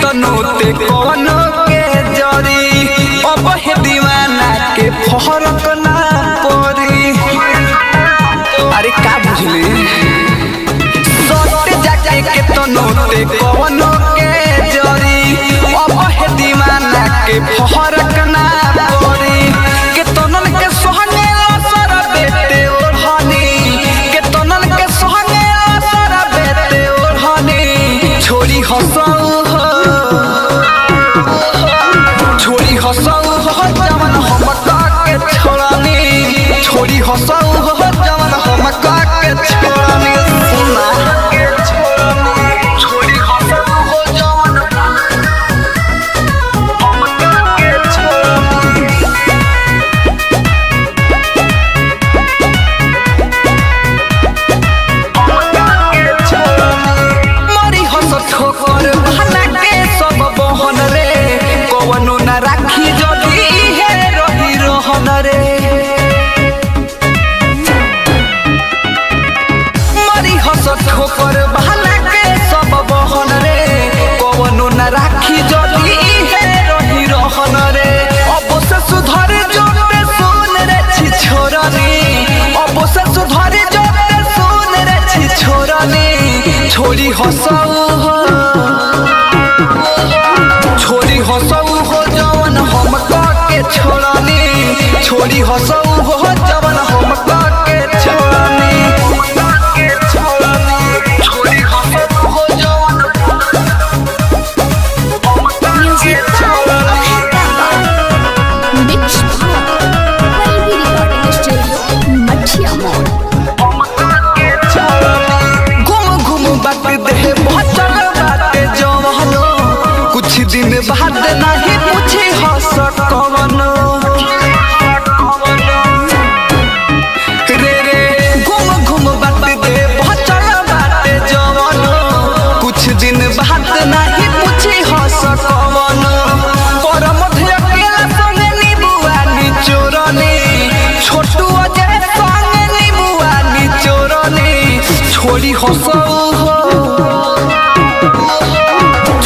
तनोते कोनो के जरी? अब हे दीवाना के फरक ना पड़ी अरे का बुझली? सट जाके के तनोते कोनो के जरी। अब हे दीवाना के फरक न राखी जदी हे, रही रहन रे। मरी हस ठोकर भाला के सब बहन रे। कवनो न राखी जदी हे, रही रहन रे। अब से सुधर जोते सुन रे छी छोरनी अब से सुधर जोते सुन रे छी छोरनी छोरी हसौ छोरी हसौ हो जवन हम के छोड़नी हो. घूम घूम बात दे जवनो। कुछ दिन बाद नहीं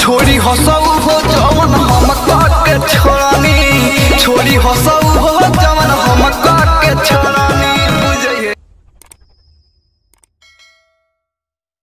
छोरी हसौ। हो